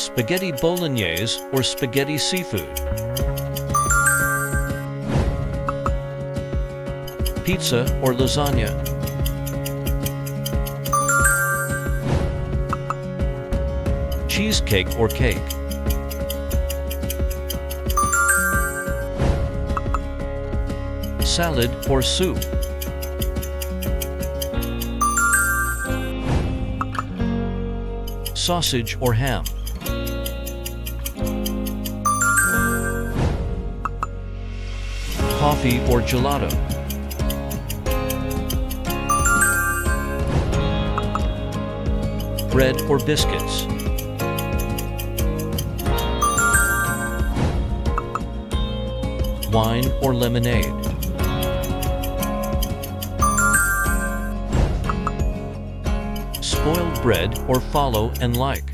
spaghetti bolognese or spaghetti seafood. Pizza or lasagna. Cheesecake or cake. Salad or soup. Sausage or ham. Coffee or gelato. Bread or biscuits. Wine or lemonade. Spoiled bread or follow and like.